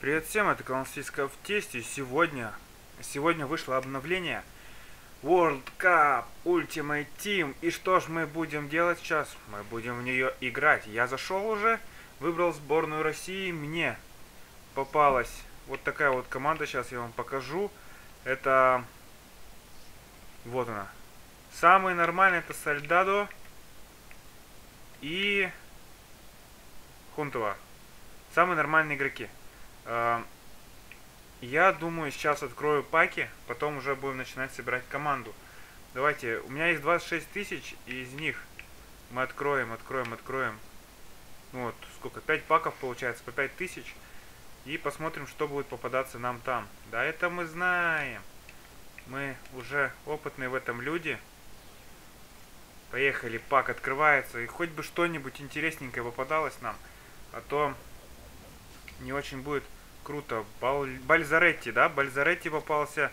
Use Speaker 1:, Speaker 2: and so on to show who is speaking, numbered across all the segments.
Speaker 1: Привет всем, это Колонстийская в тесте. Сегодня, сегодня вышло обновление World Cup Ultimate Team. И что ж мы будем делать сейчас? Мы будем в нее играть. Я зашел уже, выбрал сборную России. Мне попалась вот такая вот команда. Сейчас я вам покажу. Это... Вот она. Самый нормальный это Сальдадо и Хунтова. Самые нормальные игроки. А, я думаю, сейчас открою паки, потом уже будем начинать собирать команду. Давайте, у меня есть 26 тысяч, и из них мы откроем, откроем, откроем. Ну вот, сколько, 5 паков получается, по 5 тысяч. И посмотрим, что будет попадаться нам там. Да, это мы знаем. Мы уже опытные в этом люди. Поехали, пак открывается. И хоть бы что-нибудь интересненькое попадалось нам. А то не очень будет круто. Бал... Бальзаретти, да? Бальзаретти попался.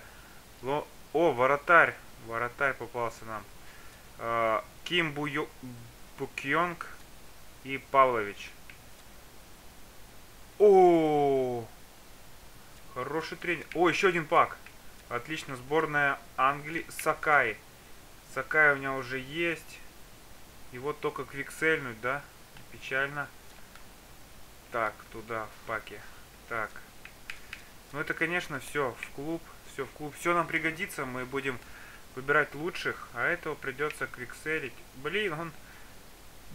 Speaker 1: Ло... О, воротарь. Воротарь попался нам. Э, Ким Бую... Букьонг и Павлович. О, хороший тренер. О, еще один пак. Отлично, сборная Англии. Сакай. Сакай у меня уже есть. И вот только квиксельнуть, да? Печально. Так, туда, в паке. Так. Ну это, конечно, все в клуб. Все в клуб. Все нам пригодится. Мы будем выбирать лучших. А этого придется квикселить. Блин, он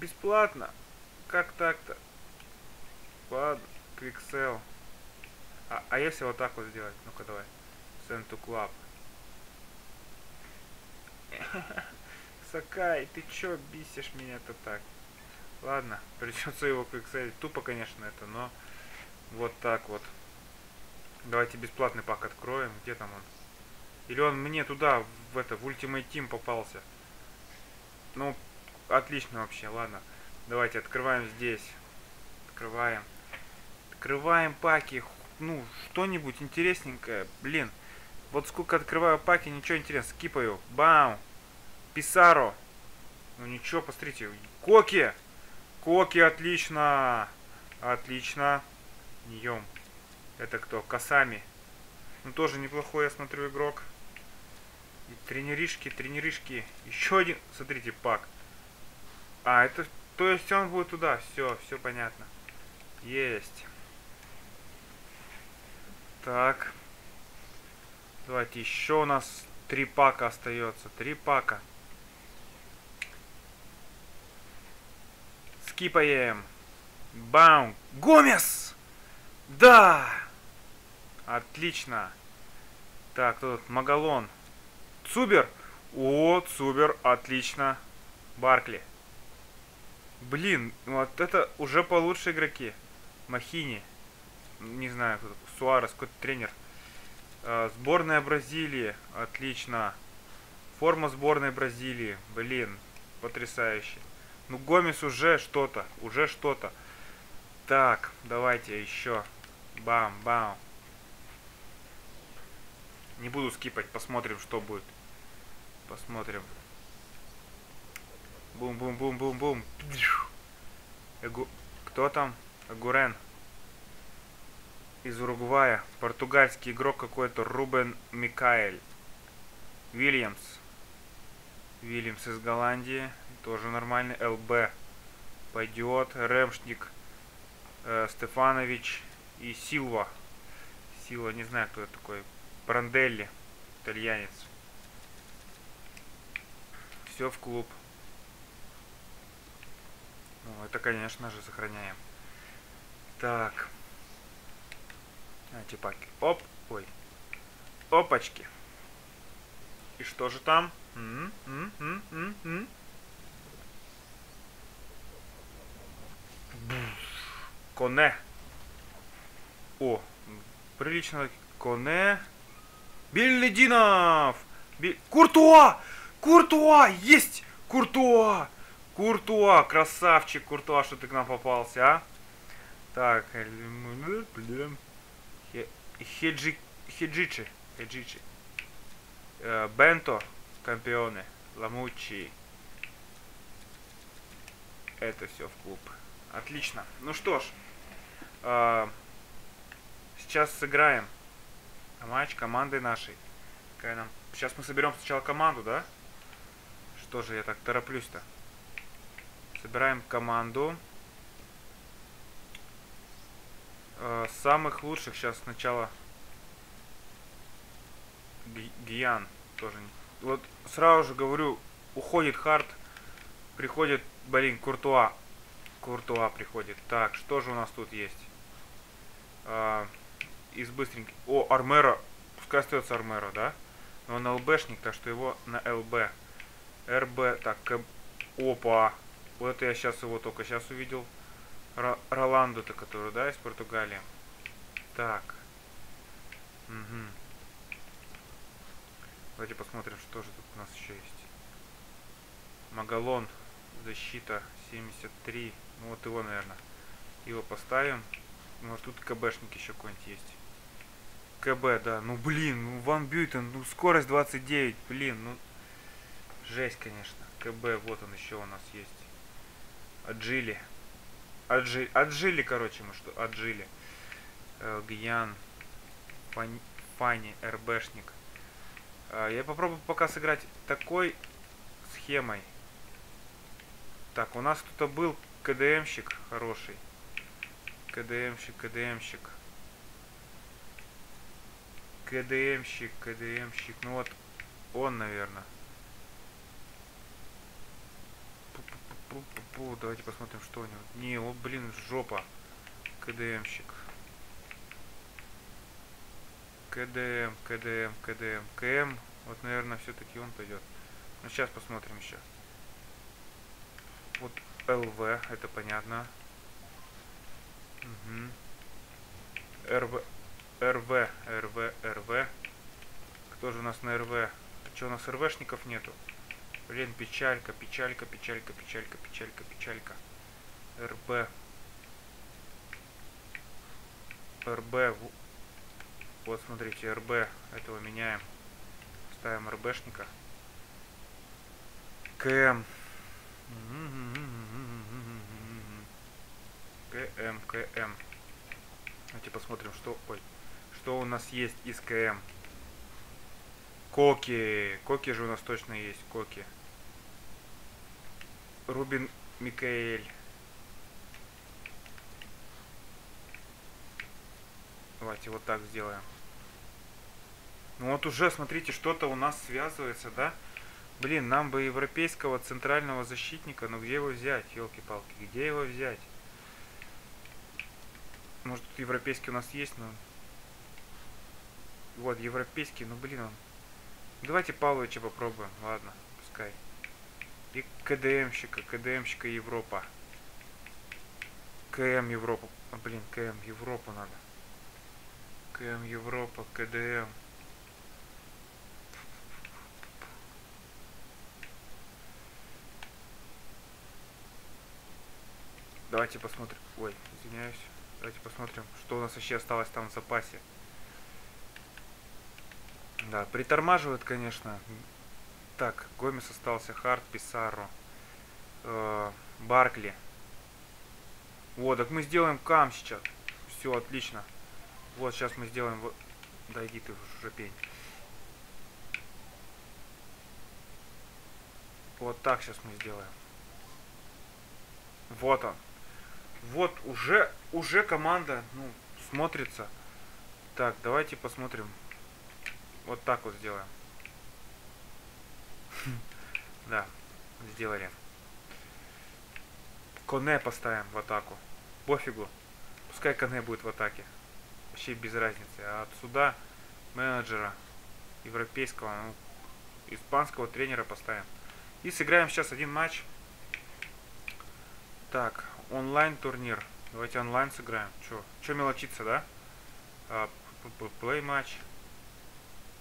Speaker 1: бесплатно. Как так-то? Ладно, квиксел. А, а если вот так вот сделать? Ну-ка давай. Send to club. Сакай, ты чё бесишь меня-то так? Ладно, придется его квикселить. Тупо, конечно, это, но вот так вот. Давайте бесплатный пак откроем. Где там он? Или он мне туда, в это, в Ultimate Team попался? Ну, отлично вообще, ладно. Давайте открываем здесь. Открываем. Открываем паки. Ну, что-нибудь интересненькое. Блин. Вот сколько открываю паки, ничего интересного. Скипаю. Бам. Писаро. Ну ничего, посмотрите. Коки. Коки, отлично. Отлично. Ньем. Это кто? Касами. Ну, тоже неплохой, я смотрю, игрок. И тренеришки, тренеришки. Еще один, смотрите, пак. А, это, то есть он будет туда. Все, все понятно. Есть. Так. Давайте, еще у нас три пака остается. Три пака. Скипаем. Бам. Гомес! Да! Отлично. Так, тут Магалон. Цубер. О, Цубер, отлично. Баркли. Блин, вот это уже получше игроки. Махини. Не знаю, кто Суарес, какой-то тренер. А, сборная Бразилии. Отлично. Форма сборной Бразилии. Блин, потрясающе. Ну, Гомес уже что-то, уже что-то. Так, давайте еще. Бам-бам. Не буду скипать, посмотрим, что будет. Посмотрим. Бум-бум-бум-бум-бум. Эгу... Кто там? Агурен. Из Уругвая. Португальский игрок какой-то. Рубен Микаэль. Вильямс. Вильямс из Голландии. Тоже нормальный. ЛБ. Пойдет. Ремшник. Э, Стефанович. И Силва. Силва, не знаю, кто это такой. Бранделли. Итальянец. Все в клуб. Ну, это, конечно же, сохраняем. Так. Эти паки. Оп. Ой. Опачки. И что же там? М. Коне. О, прилично. Коне. Бельдинов! Бе... Куртуа! Куртуа! Есть! Куртуа! Куртуа! Красавчик Куртуа, что ты к нам попался, а? Так. Хеджи... Хеджичи. Хеджичи. Э, Бенто. Кампионы. Ламучи. Это все в клуб. Отлично. Ну что ж. Э, сейчас сыграем матч команды нашей. Какая нам... Сейчас мы соберем сначала команду, да? Что же я так тороплюсь-то? Собираем команду. Э, самых лучших сейчас сначала Гиян тоже. Вот сразу же говорю, уходит Харт, приходит, блин, Куртуа. Куртуа приходит. Так, что же у нас тут есть? А, из быстреньких. О, Армера. Пускай остается Армера, да? Но он ЛБшник, так что его на ЛБ. РБ. Так, К... опа. Вот это я сейчас его только сейчас увидел. Роланду-то, который, да, из Португалии. Так. Угу. Давайте посмотрим, что же тут у нас еще есть. Магалон. Защита 73. Ну вот его, наверное. Его поставим. Может тут КБшник еще какой-нибудь есть. КБ, да. Ну блин, ну Ван Бьютен, ну скорость 29, блин, ну жесть, конечно. КБ, вот он еще у нас есть. Отжили. Отжили, отжили короче, мы что, отжили. Э, Гьян. Фани, РБшник. Э, я попробую пока сыграть такой схемой. Так, у нас кто-то был КДМщик хороший. КДМщик, КДМщик. КДМщик, КДМщик. Ну вот, он, наверное. Пу -пу -пу -пу -пу. Давайте посмотрим, что у него. Не, вот, блин, жопа. КДМщик. КДМ, КДМ, КДМ, КМ. Вот, наверное, все-таки он пойдет. Ну, сейчас посмотрим еще. Вот ЛВ, это понятно. Угу. РВ, РВ, РВ, РВ. Кто же у нас на РВ? А что, у нас РВшников нету? Блин, печалька, печалька, печалька, печалька, печалька, печалька. РБ. РБ. Вот, смотрите, РБ. Этого меняем. Ставим РБшника. КМ. КМ, КМ. Давайте посмотрим, что... Ой. Что у нас есть из КМ. Коки. Коки же у нас точно есть. Коки. Рубин Микаэль. Давайте вот так сделаем. Ну вот уже, смотрите, что-то у нас связывается, да? Блин, нам бы европейского центрального защитника, но где его взять, елки-палки, где его взять? Может, тут европейский у нас есть, но... Вот, европейский, ну блин, он... Давайте Павловича попробуем, ладно, пускай. И КДМщика, КДМщика Европа. КМ Европа. Блин, КМ Европа надо. КМ Европа, КДМ. Давайте посмотрим. Ой, извиняюсь. Давайте посмотрим, что у нас вообще осталось там в запасе. Да, притормаживают, конечно. Так, Гомес остался, Харт, Писарро, э, Баркли. Вот, так мы сделаем кам сейчас. Все, отлично. Вот, сейчас мы сделаем... Вот... Да иди ты уже пень. Вот так сейчас мы сделаем. Вот он. Вот уже, уже команда, ну, смотрится. Так, давайте посмотрим. Вот так вот сделаем. Да, сделали. Коне поставим в атаку. Пофигу. Пускай Коне будет в атаке. Вообще без разницы. А отсюда менеджера европейского, ну, испанского тренера поставим. И сыграем сейчас один матч. Так, онлайн турнир. Давайте онлайн сыграем. Че? Че мелочиться, да? А, плей матч.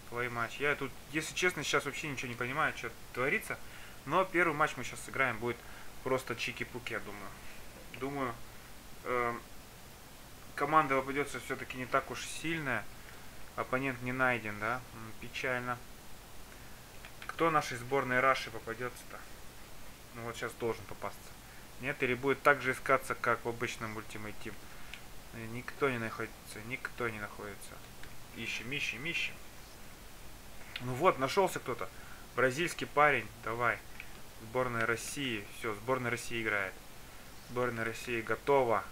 Speaker 1: Плей матч. Я тут, если честно, сейчас вообще ничего не понимаю, что творится. Но первый матч мы сейчас сыграем будет просто чики-пуки, я думаю. Думаю, э, команда попадется все-таки не так уж сильная. Оппонент не найден, да? Печально. Кто нашей сборной Раши попадется-то? Ну вот сейчас должен попасться. Нет, или будет так же искаться, как в обычном Ultimate Team. Э, Никто не находится, никто не находится. Ищем, ищем, ищем. Ну вот, нашелся кто-то. Бразильский парень, давай. Сборная России. Все, сборная России играет. Сборная России готова.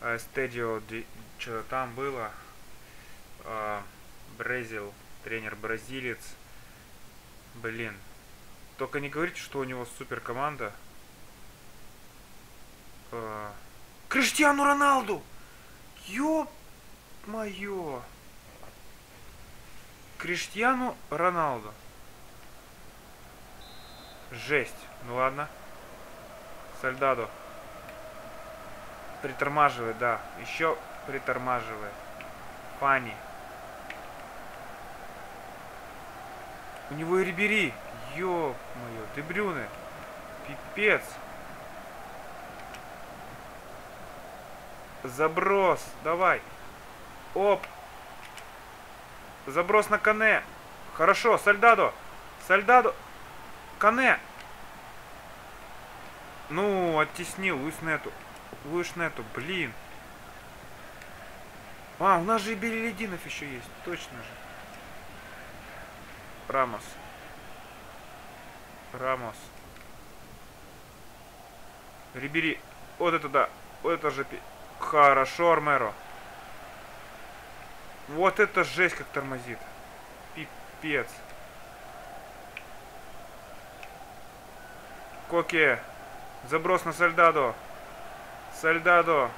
Speaker 1: А, Стадио, что-то там было. А, Бразил, тренер бразилец. Блин. Только не говорите, что у него супер команда. А, Криштиану Роналду! Ёп моё! Криштиану Роналду. Жесть. Ну ладно. Сальдадо. Притормаживает, да. Еще притормаживает. Фани. У него и Рибери. Ёп моё. Дебрюны. Пипец. Заброс. Давай. Оп. Заброс на Кане. Хорошо. Сальдадо. Сальдадо. Кане. Ну, оттеснил Луис Нету. Луис Нету, блин. А, у нас же и Белелединов еще есть. Точно же. Рамос. Рамос. Рибери. Вот это да. Вот это же... Хорошо, Армеро. Вот это жесть как тормозит. Пипец. Коке. Заброс на Сальдадо. Сальдадо.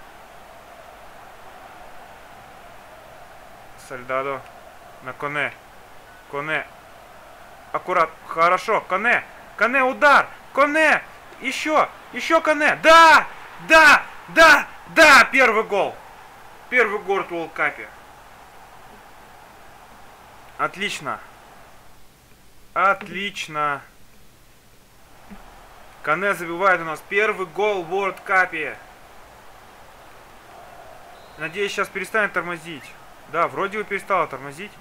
Speaker 1: Сальдадо. На Коне. Коне. Аккурат. Хорошо. Коне. Коне, удар. Коне. Еще. Еще Коне. Да! Да! Да! Да! Первый гол. Первый гол в Волкапе. Отлично. Отлично. Кане забивает у нас первый гол в World. Надеюсь, сейчас перестанет тормозить. Да, вроде бы перестала тормозить.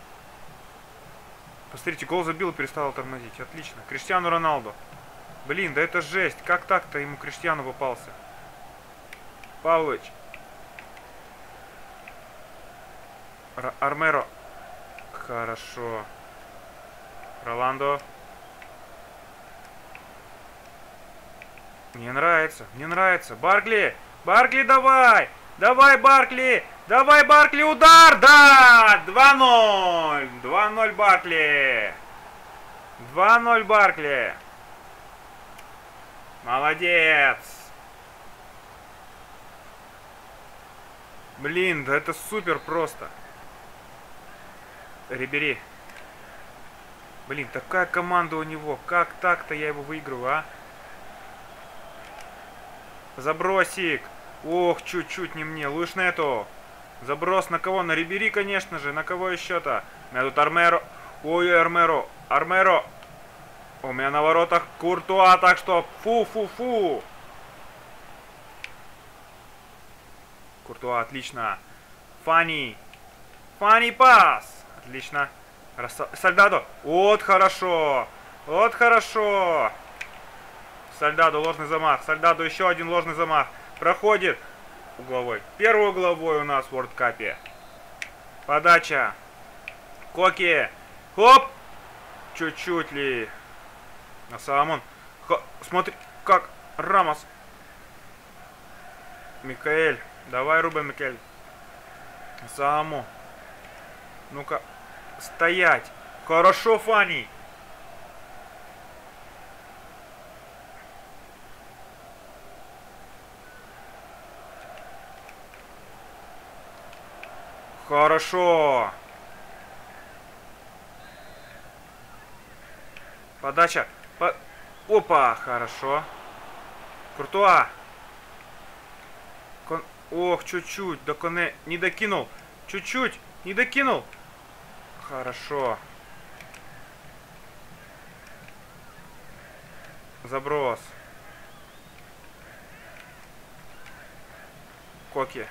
Speaker 1: Посмотрите, гол забил и перестала тормозить. Отлично. Криштиану Роналду. Блин, да это жесть. Как так-то ему Криштиану попался? Павлович. Р Армеро. Хорошо. Роландо. Мне нравится, мне нравится. Баркли! Баркли, давай! Давай, Баркли! Давай, Баркли, удар! Да! 2-0! 2-0, Баркли! 2-0, Баркли! Молодец! Блин, да это супер просто. Рибери. Блин, такая команда у него. Как так-то я его выигрываю, а? Забросик. Ох, чуть-чуть не мне. Луиш нету. Заброс на кого? На Рибери, конечно же. На кого еще-то? У меня тут Армеро. Ой, Армеро. Армеро. У меня на воротах Куртуа, так что фу-фу-фу. Куртуа, отлично. Фани. Фани пас. Отлично. Сальдадо. Вот хорошо. Вот хорошо. Сальдадо ложный замах. Сальдадо еще один ложный замах. Проходит угловой. Первый угловой у нас в Cup. Подача. Коки. Хоп. Чуть-чуть ли. На Соломон. Х смотри, как Рамос. Микаэль. Давай, Рубен Микаэль. Саму. Ну-ка. Стоять. Хорошо, Фанни. Хорошо. Подача. По... Опа, хорошо. Куртуа. Кон... Ох, чуть-чуть. До коне не докинул. Чуть-чуть. Не докинул. Хорошо. Заброс. Коки.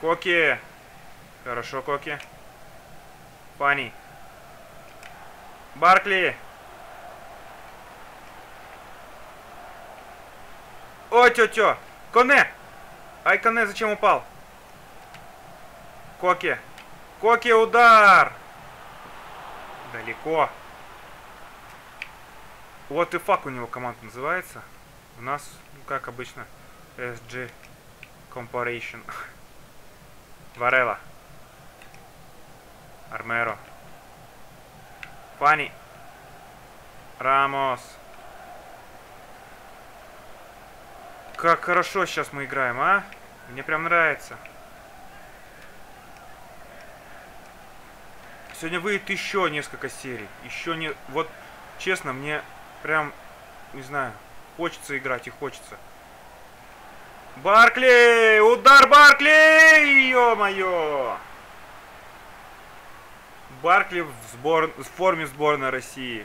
Speaker 1: Коки. Хорошо, Коки. Фанни. Баркли. О, тё-тё. Коне. Ай, Коне зачем упал? Коки. Коки, удар! Далеко. Вот и фак у него команда называется. У нас, ну, как обычно, SG Comparation. Варела. Армеро. Фани. Рамос. Как хорошо сейчас мы играем, а? Мне прям нравится. Сегодня выйдет еще несколько серий. Еще не... Вот, честно, мне прям, не знаю, хочется играть и хочется. Баркли! Удар Баркли! Ё-моё! Баркли в, сбор... в форме сборной России.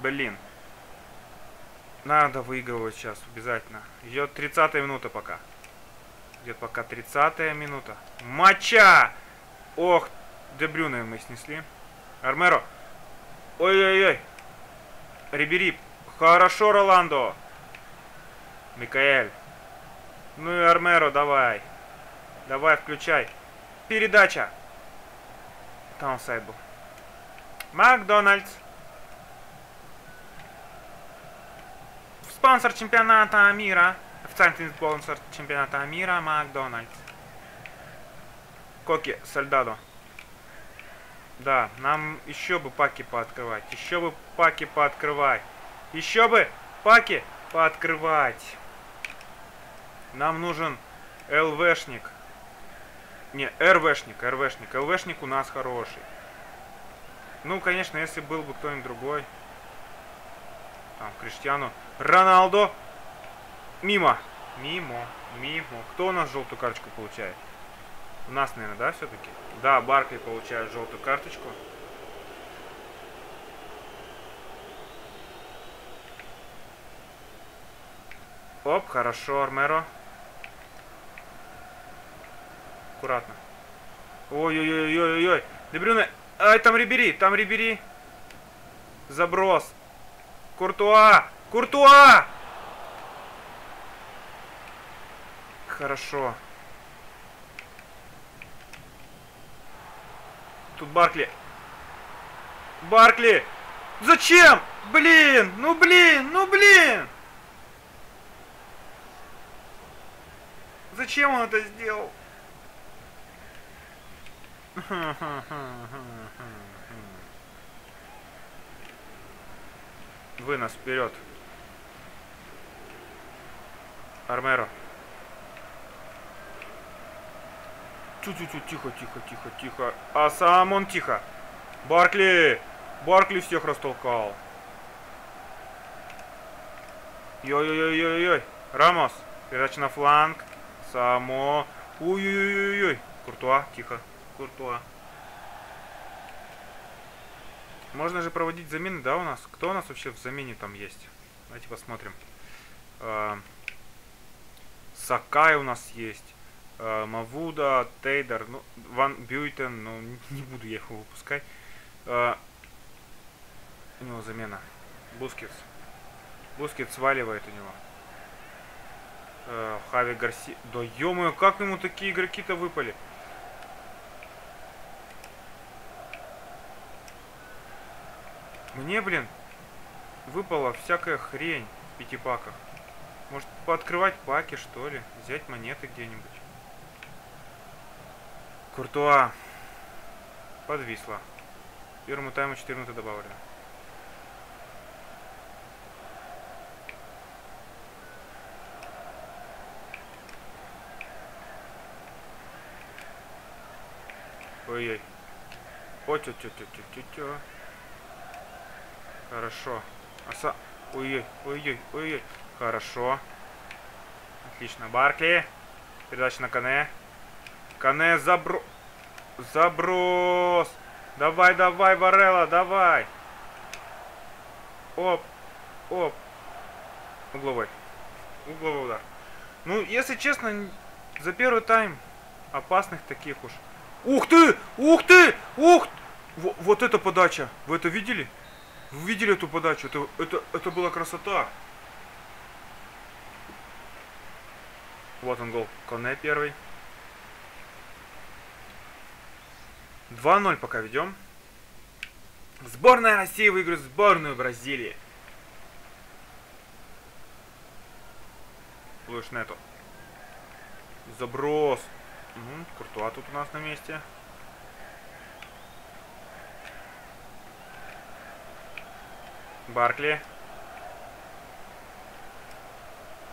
Speaker 1: Блин. Надо выигрывать сейчас, обязательно. Идет 30 минута пока. Идет пока 30 минута. Мача! Ох, Дебрюна мы снесли. Армеро. Ой-ой-ой. Рибери. Хорошо, Роландо. Микаэль. Ну и Армеро, давай. Давай, включай. Передача. Был. Макдональдс. Спонсор чемпионата мира. Официальный спонсор чемпионата мира Макдональдс. Коки, Сальдадо. Да, нам еще бы паки пооткрывать. Еще бы паки пооткрывать. Еще бы паки пооткрывать. Нам нужен ЛВшник. Не, РВшник, РВшник. ЛВшник у нас хороший. Ну, конечно, если был бы кто-нибудь другой. Там, Криштиану. Роналдо. Мимо. Мимо. Мимо. Кто у нас желтую карточку получает? У нас, наверное, да, все-таки? Да, Баркли получает желтую карточку. Оп, хорошо, Армеро. Аккуратно. Ой-ой-ой-ой-ой. Дебрюне. Ай, там Рибери, там Рибери. Заброс. Куртуа! Куртуа! Хорошо. Тут Баркли. Баркли! Зачем? Блин! Ну блин! Ну блин! Зачем он это сделал? Вынос вперед. Армеро. Тихо, тихо, тихо, тихо. А сам он тихо. Баркли! Баркли всех растолкал. Йой-йой-йой-йой. Рамос. Передача на фланг. Само. Ой-ой-ой-ой. Куртуа, тихо. Куртуа. Можно же проводить замены, да, у нас? Кто у нас вообще в замене там есть? Давайте посмотрим. А, Сакай у нас есть. А, Мавуба, Тайдер, ну, Ван Бюйтен, ну, не буду я его выпускать. А, у него замена. Бускетс. Бускетс сваливает у него. Хави Гарсия. Да ё как ему такие игроки-то выпали? Мне, блин, выпала всякая хрень в пятипаках. Может, пооткрывать паки, что ли? Взять монеты где-нибудь. Куртуа. Подвисла. Первому тайму 4 минуты добавлено. Ой-ой. О-тю-тю-тю-тю-тю-тю. Хорошо. Оса... Ой-ой, ой-ой, ой-ой. Хорошо. Отлично. Баркли. Передача на Кане. Кане забро... Заброс. Давай, давай, Варелла, давай. Оп. Оп. Угловой. Угловой удар. Ну, если честно, за первый тайм опасных таких уж. Ух ты! Ух ты! Ух! В вот эта подача. Вы это видели? Вы видели эту подачу? Это, это, это была красота. Вот он гол. Коне первый. 2-0 пока ведем. Сборная России выиграет сборную Бразилии. Луиш нету. Заброс. Угу, Куртуа тут у нас на месте. Баркли.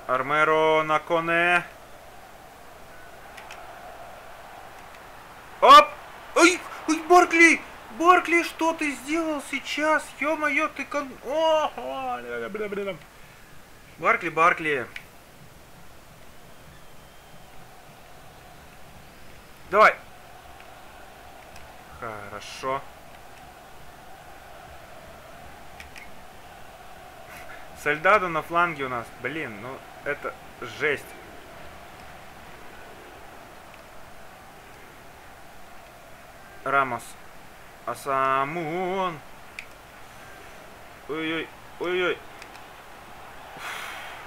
Speaker 1: Армеро на коне. Оп! Ой, ой, Баркли! Баркли, что ты сделал сейчас? Ё-моё, ты кон... О, Баркли, Баркли. Давай. Хорошо. Сальдадо на фланге у нас. Блин, ну это жесть. Рамос. Асамун. Ой-ой, ой-ой.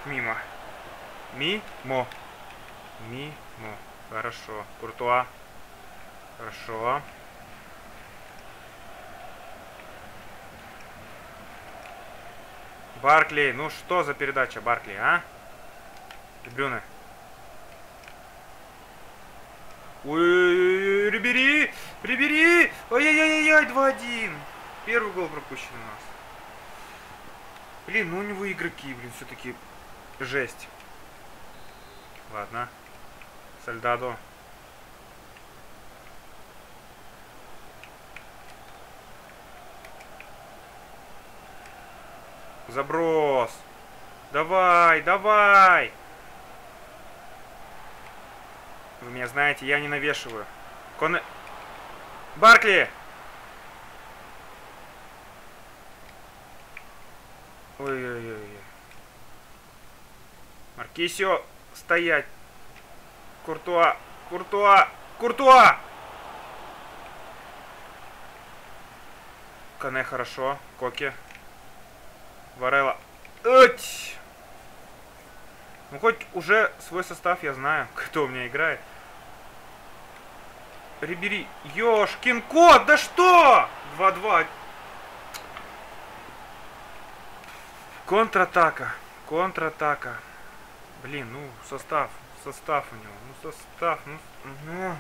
Speaker 1: Мимо. Мимо. Мимо. Хорошо. Куртуа. Хорошо. Баркли, ну что за передача, Баркли, а? Брюне. Ой, Рибери! Рибери! Ой-ой-ой-ой, 2-1. Первый гол пропущен у нас. Блин, ну у него игроки, блин, все-таки жесть. Ладно. Сальдадо. Заброс. Давай, давай. Вы меня знаете, я не навешиваю. Коне... Баркли! Ой-ой-ой. Маркисио, стоять. Куртуа, Куртуа, Куртуа! Кане хорошо, Коки. Варела. Эть! Ну хоть уже свой состав я знаю, кто у меня играет. Рибери. Ёшкин кот, да что? 2-2. Контратака. Контратака. Блин, ну, состав. Состав у него. Ну, состав. Ну, ну.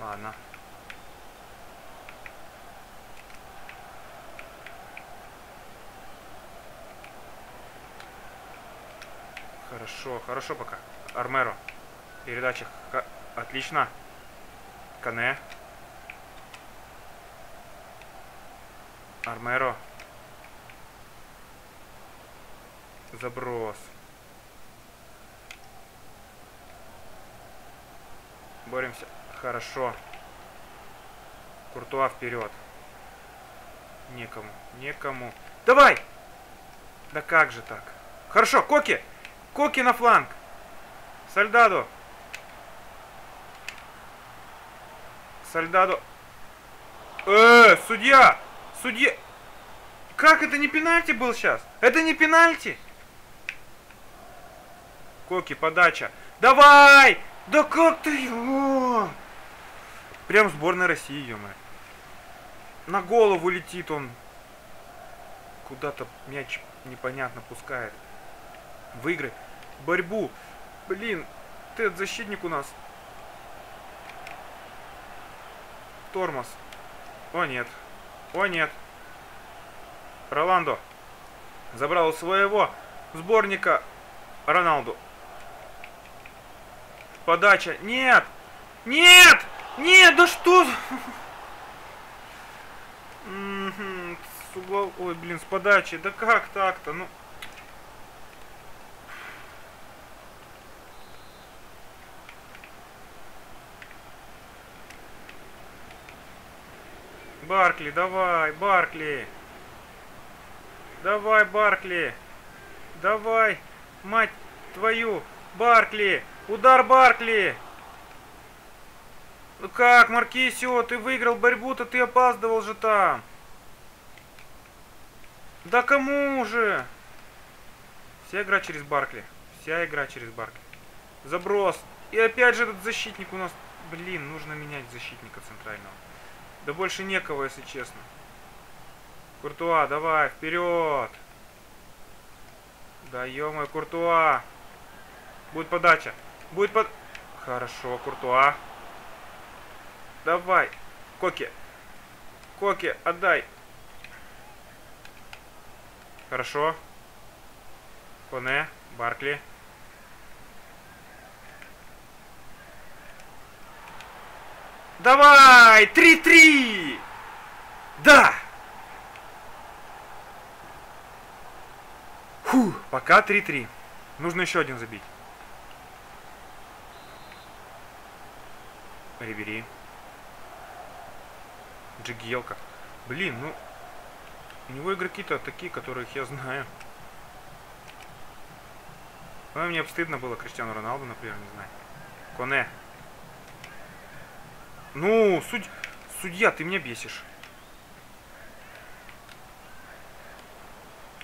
Speaker 1: Ладно. Хорошо, хорошо пока. Армеро. Передача. Отлично. Кане. Армеро. Заброс. Боремся. Хорошо. Куртуа вперед. Некому. Некому. Давай! Да как же так? Хорошо, Коки! Коки на фланг! Сальдадо! Сальдадо. Э, судья! Судья! Как это не пенальти был сейчас? Это не пенальти! Коки, подача. Давай! Да как ты его? Прям сборная России, ё -моё. На голову летит он. Куда-то мяч непонятно пускает. Выиграй. Борьбу. Блин, ты защитник у нас Тормоз. О нет. О нет. Роландо. Забрал своего сборника Роналду. Подача. Нет! Нет! Нет, да что? Ой, блин, с подачи. Да как так-то? Ну... Баркли, давай, Баркли. Давай, Баркли. Давай, мать твою, Баркли. Удар Баркли. Ну как, Маркисио, ты выиграл борьбу-то, ты опаздывал же там. Да кому же? Вся игра через Баркли. Вся игра через Баркли. Заброс. И опять же этот защитник у нас Блин, нужно менять защитника центрального. Да больше некого, если честно. Куртуа, давай, вперед! Да ё Куртуа! Будет подача. Будет под... Хорошо, Куртуа. Давай. Коки. Коки, отдай. Хорошо. Коне, Баркли. Давай! 3-3! Да! Фу, пока 3-3. Нужно еще один забить. Рибери. Джигелка. Блин, ну... У него игроки-то такие, которых я знаю. Ну, мне стыдно было Криштиану Роналду, например, не знаю. Коне. Ну, судь... судья, ты меня бесишь.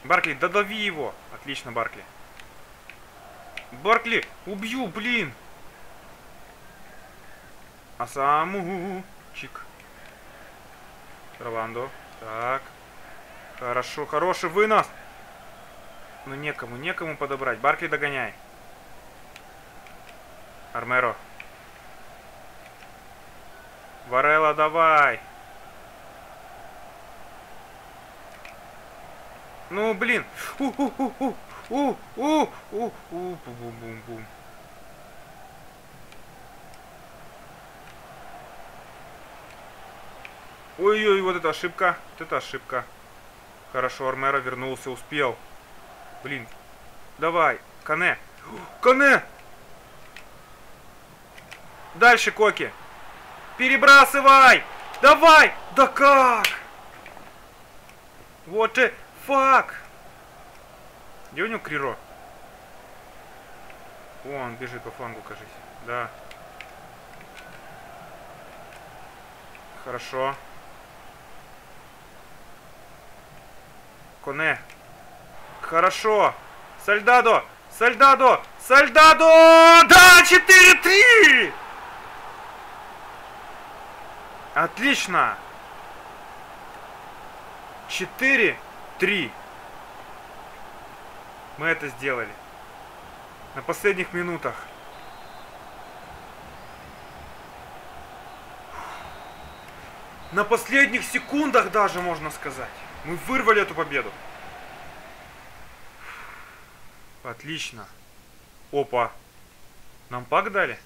Speaker 1: Баркли, додави его. Отлично, Баркли. Баркли, убью, блин. Асаму. Чик. Роландо. Так. Хорошо, хороший вынос. Но ну, некому, некому подобрать. Баркли догоняй. Армеро. Варелла, давай. Ну, блин. У-у-у-у. У-у-у-у. Бум-бум-бум. Ой-ой, вот это ошибка. Вот это ошибка. Хорошо, Армера вернулся, успел. Блин. Давай, Кане. Кане! Дальше, Коки. Перебрасывай! Давай! Да как? Вот и фак! Где у него Криро? О, он бежит по флангу, кажись. Да. Хорошо. Коне. Хорошо. Сальдадо! Сальдадо! Сальдадо! Да, 4-3! Отлично! 4-3. Мы это сделали. На последних минутах. На последних секундах даже, можно сказать. Мы вырвали эту победу. Отлично. Опа. Нам пак дали?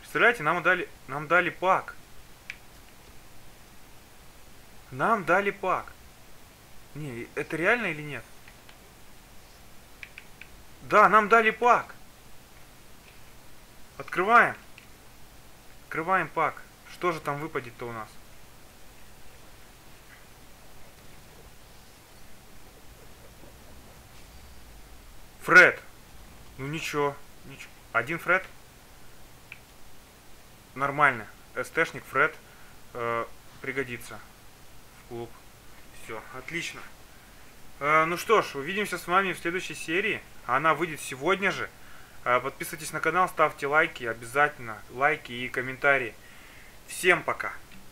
Speaker 1: Представляете, нам дали, нам дали пак. Нам дали пак. Не, это реально или нет? Да, нам дали пак. Открываем. Открываем пак. Что же там выпадет-то у нас? Фред. Ну ничего, ничего. Один Фред. Нормально. СТшник Фред э, пригодится клуб. Все, отлично. Э, ну что ж, увидимся с вами в следующей серии. Она выйдет сегодня же. Э, подписывайтесь на канал, ставьте лайки, обязательно лайки и комментарии. Всем пока!